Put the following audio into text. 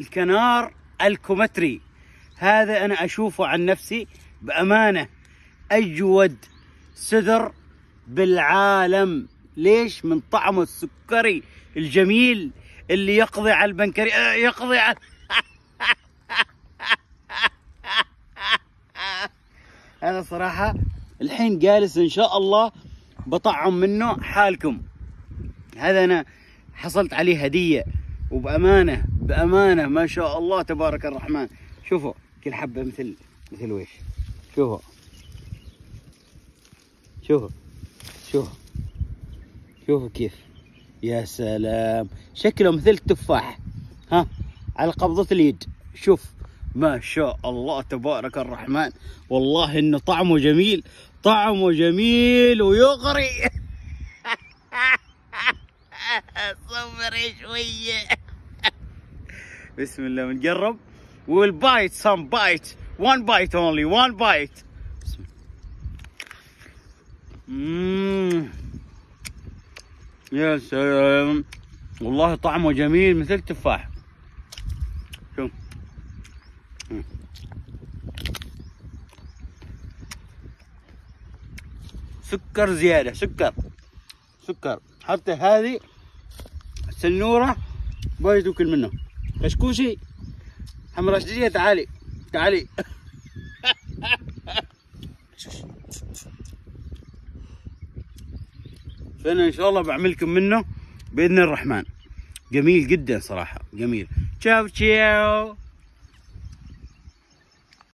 الكنار الكومتري. هذا أنا أشوفه عن نفسي بأمانة. اجود سدر بالعالم. ليش؟ من طعمه السكري الجميل اللي يقضي على البنكري. آه، يقضي على أنا صراحة الحين جالس إن شاء الله بطعم منه حالكم. هذا أنا حصلت عليه هدية. وبأمانة بأمانة ما شاء الله تبارك الرحمن. شوفوا كل حبة مثل مثل ويش. شوفوا. شوفوا. شوفوا. شوفوا كيف. يا سلام. شكله مثل التفاح ها؟ على قبضة اليد. شوف. ما شاء الله تبارك الرحمن. والله إنه طعمه جميل. طعمه جميل ويغري. صبري شوية. بسم الله bite some bite. One bite only one bite. بسم مم. يا سلام والله طعمه جميل مثل التفاح شوف. سكر زيادة سكر. سكر. حتى هذه سنورة بايد تاكل منه كشكوشي حمرا شديدة تعالي تعالي. فانا إن شاء الله بعملكم منه بإذن الرحمن. جميل جدا صراحة جميل. تشاو تشاو